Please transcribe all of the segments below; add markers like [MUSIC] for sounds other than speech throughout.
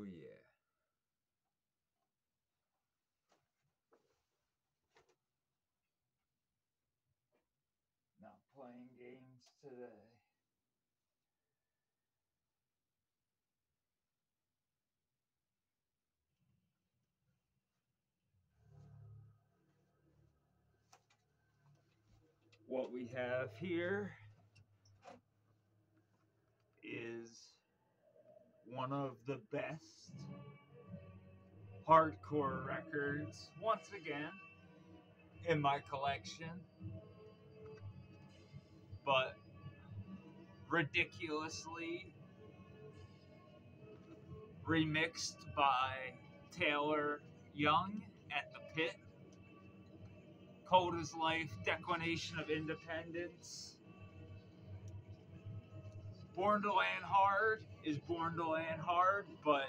Oh, yeah. Not playing games today. What we have here is one of the best hardcore records, once again, in my collection. But ridiculously remixed by Taylor Young at the Pit. Cold as Life, Declination of Independence. Born to Land Hard is Born to Land Hard, but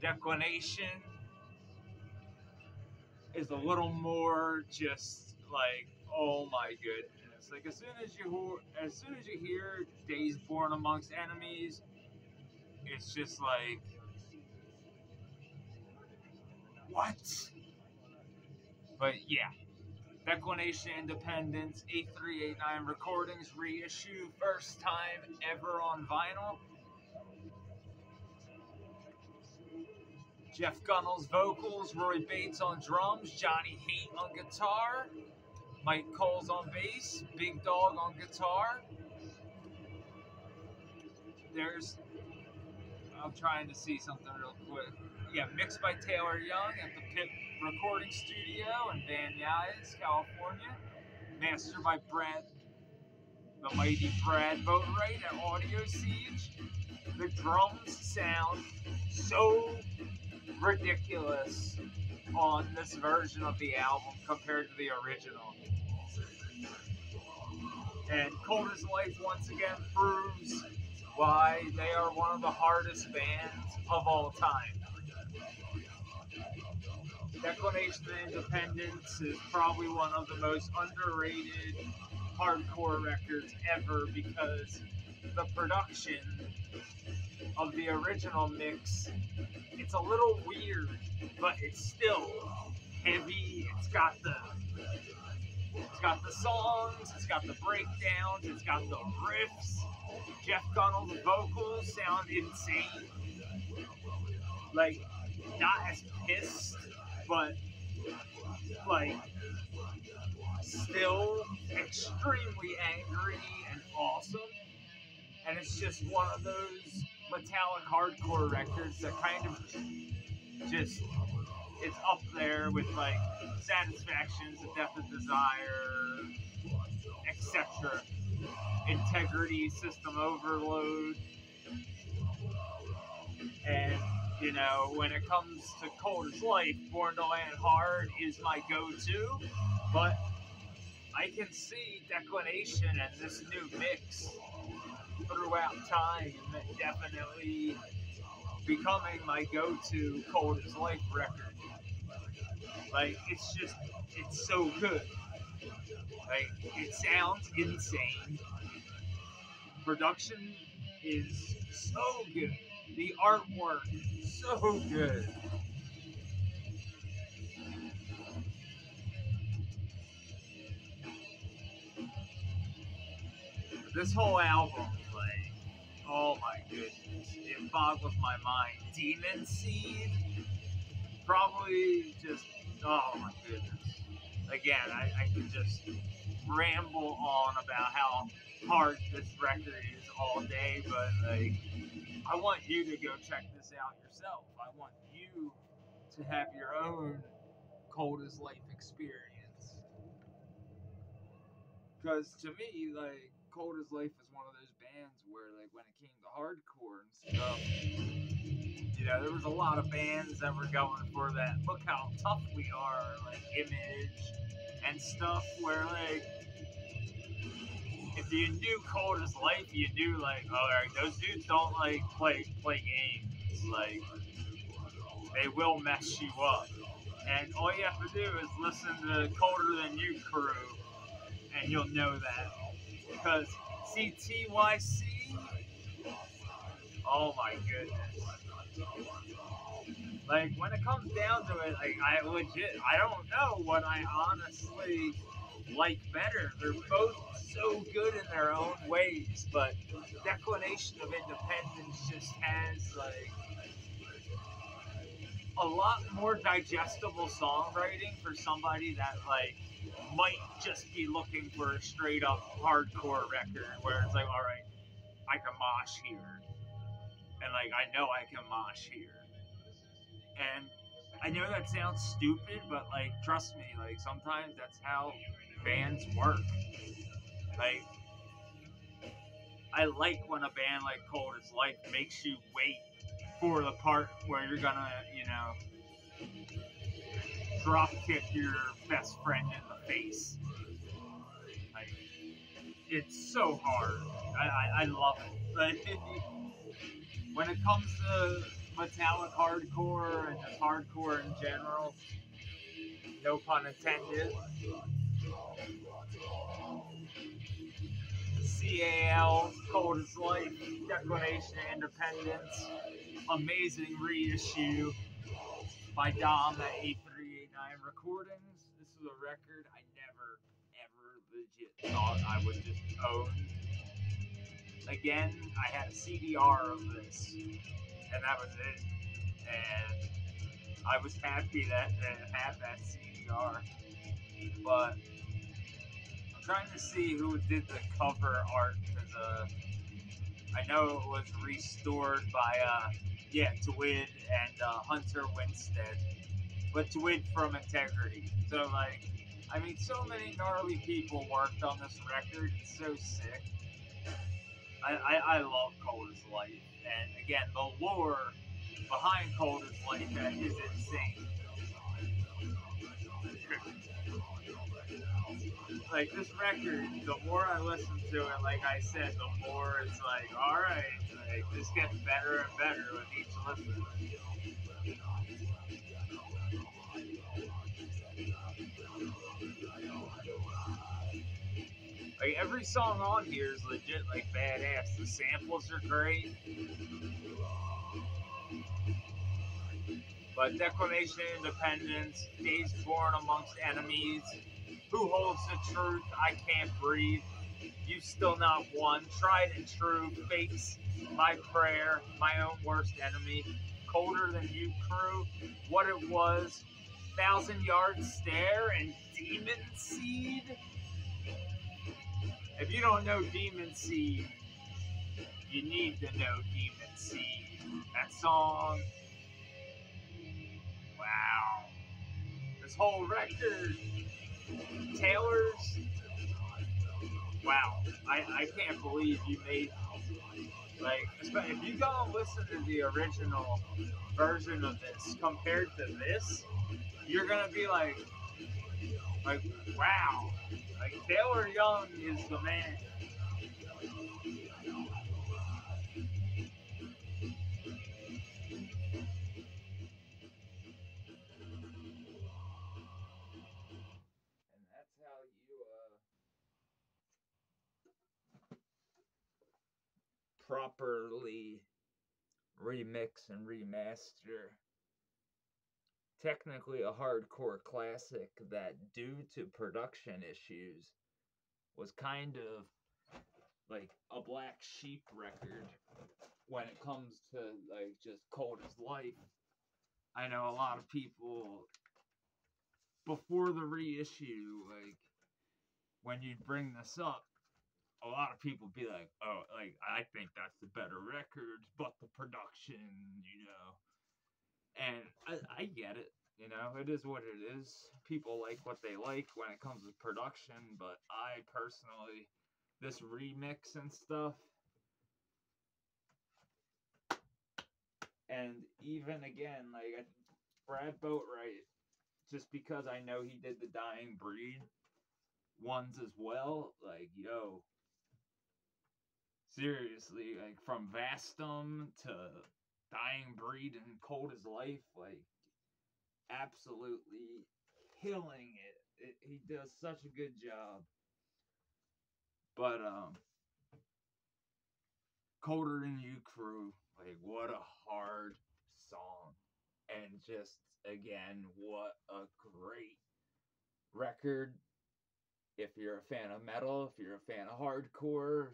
Declination is a little more just like, oh my goodness. Like as soon as you as soon as you hear Days Born Amongst Enemies, it's just like what? But yeah, Declination Independence, A389 Recordings reissue, first time ever on vinyl. Jeff Gunnell's vocals, Roy Bates on drums, Johnny Haight on guitar, Mike Coles on bass, Big Dog on guitar. There's, I'm trying to see something real quick. Yeah, mixed by Taylor Young at the Pit Recording Studio in Van Nuys, California. Mastered by Brad, the mighty Brad Boatright at Audiosiege. The drums sound so ridiculous on this version of the album compared to the original. And Cold as Life once again proves why they are one of the hardest bands of all time. Declination of Independence is probably one of the most underrated hardcore records ever because the production of the original mix it's a little weird but it's still heavy. It's got the it's got the songs it's got the breakdowns it's got the riffs. Jeff gunnell's vocals sound insane. Like not as pissed but like still extremely angry and awesome. And it's just one of those metallic hardcore records that kind of just it's up there with like Satisfactions, The Death of Desire, etc. Integrity, System Overload, and you know, when it comes to Cold as Life, Born to Land Hard is my go-to, but I can see Declination and this new mix throughout time definitely becoming my go-to Cold as Life record. Like, it's just, it's so good. Like, it sounds insane. Production is so good. The artwork, so good. This whole album, like, oh my goodness, it boggles my mind. Demon Seed, probably just, oh my goodness. Again, I, I could just ramble on about how hard this record is all day, but like, I want you to go check this out yourself. I want you to have your own cold as life experience. Because to me, like, Cold as Life is one of those bands where, like, when it came to hardcore and stuff, you know, there was a lot of bands that were going for that. Look how tough we are, like Image and stuff. Where like, if you knew as Life, you knew like, all right, those dudes don't like play play games. Like, they will mess you up. And all you have to do is listen to Colder Than You crew, and you'll know that because CTYC, Oh my goodness. Like when it comes down to it, like I legit, I don't know what I honestly like better. They're both so good in their own ways, but Declination of Independence just has like a lot more digestible songwriting for somebody that like might just be looking for a straight up hardcore record where it's like, all right, I can mosh here, and like I know I can mosh here, and I know that sounds stupid, but like trust me, like sometimes that's how bands work. Like I like when a band like Cold as Life makes you wait for the part where you're gonna, you know, drop kick your best friend in the face. Like, it's so hard. I, I, I love it. [LAUGHS] Like, when it comes to metallic hardcore and just hardcore in general, no pun intended. CAL, Cold as Life, Declaration of Independence, amazing reissue by Dom at A389 Recordings. This is a record I never, ever legit thought I would just own. Again, I had a CDR of this, and that was it. And I was happy that, that it had that CDR. But I'm trying to see who did the cover art because I know it was restored by uh, yeah, Dwid and uh, Hunter Winstead, but Dwid from Integrity. So like, I mean, so many gnarly people worked on this record. It's so sick. I, I, I love Cold as Life, and again, the lore behind Cold as Life is insane. Like this record, the more I listen to it, like I said, the more it's like, all right, like this gets better and better with each listen. Like every song on here is legit like badass. The samples are great. But Declination Independence, Days Born Amongst Enemies, Who Holds the Truth, I Can't Breathe, You Still Not One, Tried and True, Fates, My Prayer, My Own Worst Enemy, Colder Than You Crew, What It Was, Thousand Yard Stare, and Demon Seed. If you don't know Demon Seed, you need to know Demon Seed. That song, wow. This whole record, Taylor's, wow. I, I can't believe you made, like, if you go and listen to the original version of this compared to this, you're gonna be like, like, wow. Like Taylor Young is the man. Properly remix and remaster technically a hardcore classic that, due to production issues, was kind of like a black sheep record when it comes to like just cold as life. I know a lot of people before the reissue, like when you bring this up, a lot of people be like, "Oh, like I think that's the better record, but the production, you know." and I, I get it. You know, it is what it is. People like what they like when it comes to production, but I personally, this remix and stuff, and even again, like Brad Boatright, just because I know he did the Dying Breed ones as well, like yo, seriously, like from Vastum to dying breed and cold as life like absolutely killing it. it. he does such a good job but um colder than you crew Like, what a hard song. And just, again, what a great record. If you're a fan of metal, if you're a fan of hardcore,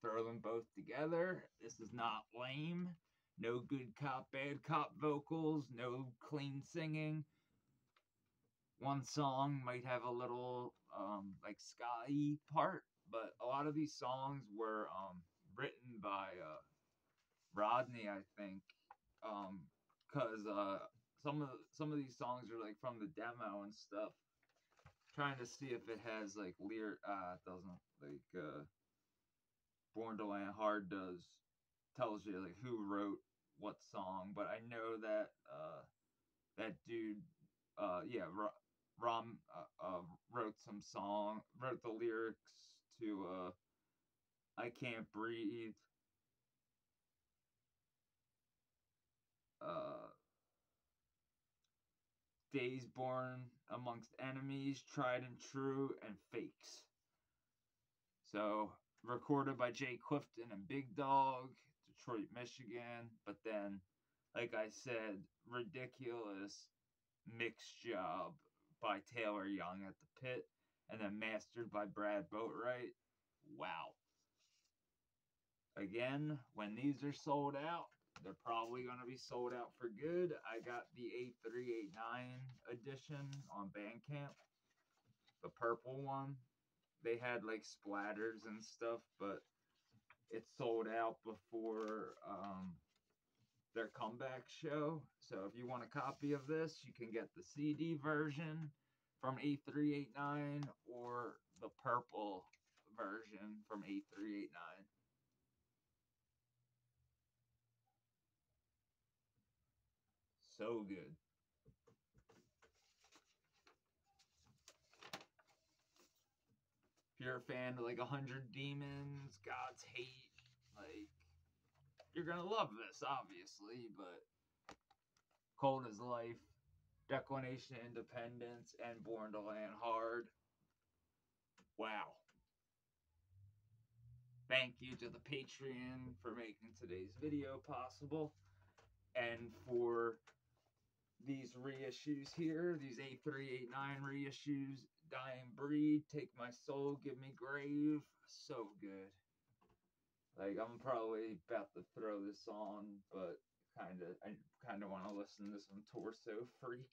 throw them both together. This is not lame. No good cop, bad cop vocals, no clean singing. One song might have a little um, like sky part, but a lot of these songs were um, written by uh, Rodney, I think, because um, uh, some of some of these songs are like from the demo and stuff. Trying to see if it has like lyric. Uh, it doesn't like. Born to Land Hard does tells you like who wrote what song, but I know that uh, that dude, uh, yeah, Rom uh, uh, wrote some song, wrote the lyrics to uh, "I Can't Breathe." Uh, Days born amongst enemies, tried and true, and fakes. So recorded by Jay Clifton and Big Dog, Detroit, Michigan. But then, like I said, ridiculous mix job by Taylor Young at the pit, and then mastered by Brad Boatright. Wow. Again, when these are sold out, they're probably going to be sold out for good. I got the A389 edition on Bandcamp, the purple one they had like splatters and stuff, but it sold out before um, their comeback show. So if you want a copy of this, you can get the CD version from A389 or the purple version from A389. So good. You're a fan of like a hundred demons, God's hate, like you're gonna love this, obviously, but Cold as Life, Declination Independence, and Born to Land Hard. Wow. Thank you to the Patreon for making today's video possible. And for these reissues here, these A389 reissues, Dying Breed, Take My Soul, Give Me Grave, so good. Like, I'm probably about to throw this on, but kind of, I kind of want to listen to some Torso Freak.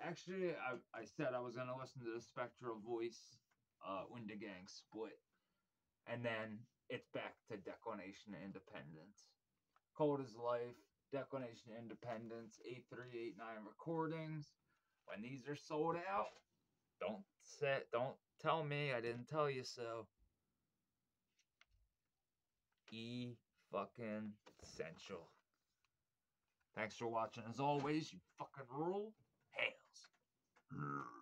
Actually, I, I said I was going to listen to the Spectral Voice uh, Gang split. And then it's back to Declination Independence. Cold as Life, Declination Independence, A389 recordings. When these are sold out, don't say don't tell me I didn't tell you so. E fucking essential. Thanks for watching as always, you fucking rule. Hails.